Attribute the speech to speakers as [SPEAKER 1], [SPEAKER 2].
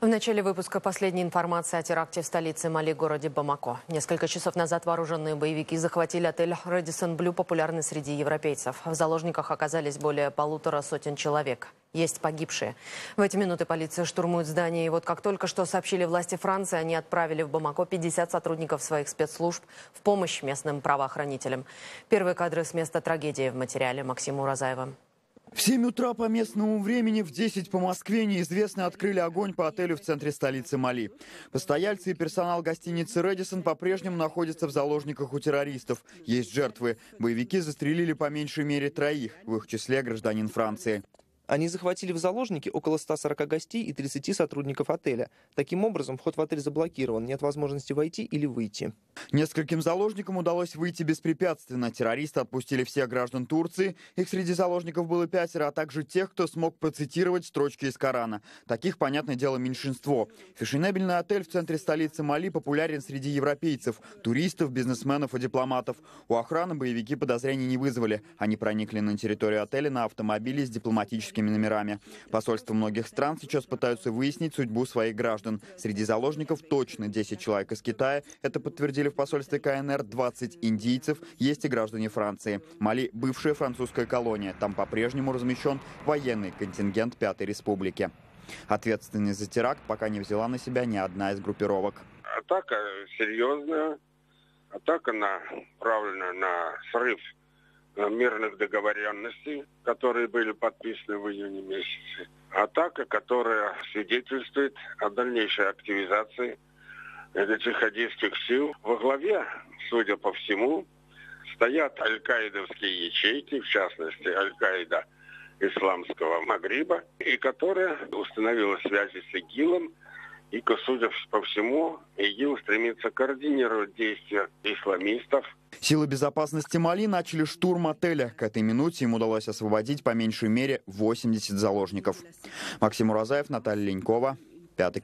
[SPEAKER 1] В начале выпуска последняя информация о теракте в столице Мали, городе Бамако. Несколько часов назад вооруженные боевики захватили отель «Рэдисон Блю», популярный среди европейцев. В заложниках оказались более полутора сотен человек. Есть погибшие. В эти минуты полиция штурмует здание. И вот как только что сообщили власти Франции, они отправили в Бамако 50 сотрудников своих спецслужб в помощь местным правоохранителям. Первые кадры с места трагедии в материале Максима Уразаева.
[SPEAKER 2] В 7 утра по местному времени, в 10 по Москве неизвестные открыли огонь по отелю в центре столицы Мали. Постояльцы и персонал гостиницы «Рэдисон» по-прежнему находятся в заложниках у террористов. Есть жертвы. Боевики застрелили по меньшей мере троих, в их числе гражданин Франции.
[SPEAKER 3] Они захватили в заложники около 140 гостей и 30 сотрудников отеля. Таким образом, вход в отель заблокирован, нет возможности войти или выйти.
[SPEAKER 2] Нескольким заложникам удалось выйти беспрепятственно. Террористы отпустили всех граждан Турции. Их среди заложников было пятеро, а также тех, кто смог процитировать строчки из Корана. Таких, понятное дело, меньшинство. Фешенебельный отель в центре столицы Мали популярен среди европейцев, туристов, бизнесменов и дипломатов. У охраны боевики подозрений не вызвали. Они проникли на территорию отеля на автомобиле с дипломатическим российскими номерами. Посольства многих стран сейчас пытаются выяснить судьбу своих граждан. Среди заложников точно 10 человек из Китая. Это подтвердили в посольстве КНР 20 индийцев. Есть и граждане Франции. Мали – бывшая французская колония. Там по-прежнему размещен военный контингент Пятой Республики. Ответственность за теракт пока не взяла на себя ни одна из группировок.
[SPEAKER 4] Атака серьезная. Атака направлена на срыв Э, мирных договоренностей, которые были подписаны в июне месяце. Атака, которая свидетельствует о дальнейшей активизации джихадистских сил. Во главе, судя по всему, стоят аль-каидовские ячейки, в частности, аль-каида исламского Магриба, и которая установила связи с ИГИЛом, и, судя по всему, ИГИЛ стремится координировать действия исламистов –
[SPEAKER 2] Силы безопасности Мали начали штурм отеля. К этой минуте им удалось освободить по меньшей мере 80 заложников. Максим Уразаев, Наталья Ленькова, Пятый